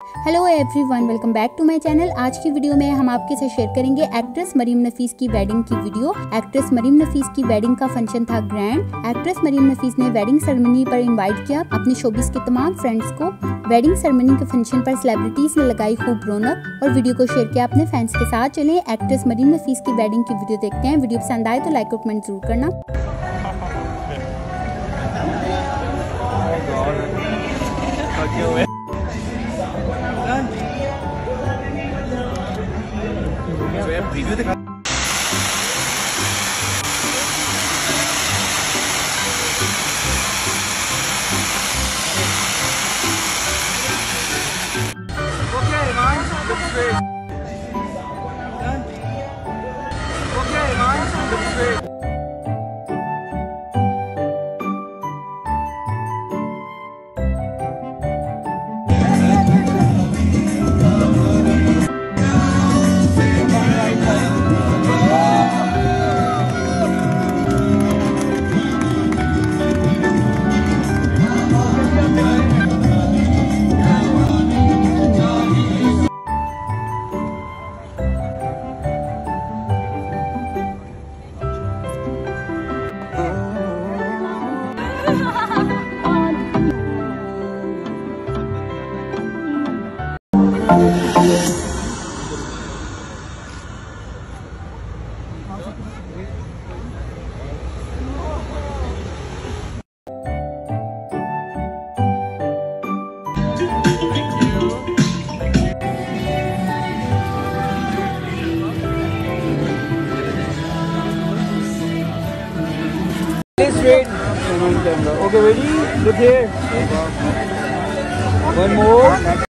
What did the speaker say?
Hello everyone welcome back to my channel आज की video में हम आपके साथ शेयर करेंगे एक्ट्रेस मरीम नफीस की वेडिंग की वीडियो एक्ट्रेस मरीम नफीस की वेडिंग का फ़ंक्शन था ग्रैंड एक्ट्रेस मरीम नफीस ने वेडिंग सेरेमनी पर इनवाइट किया अपने शोबिस के तमाम फ्रेंड्स को. वेडिंग सेरेमनी के फ़ंक्शन पर सेलिब्रिटीज ने लगाई खूब रौनक और वीडियो को शेयर किया अपने फैंस के साथ. चले एक्ट्रेस मरीम नफीस की वेडिंग की वीडियो देखते हैं. वीडियो पसंद आए तो लाइक और कमेंट ज़रूर करना. प्रीव्यू दिखा Okay, man. Straight. Okay, ready? Look here. One more.